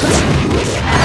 Let's go.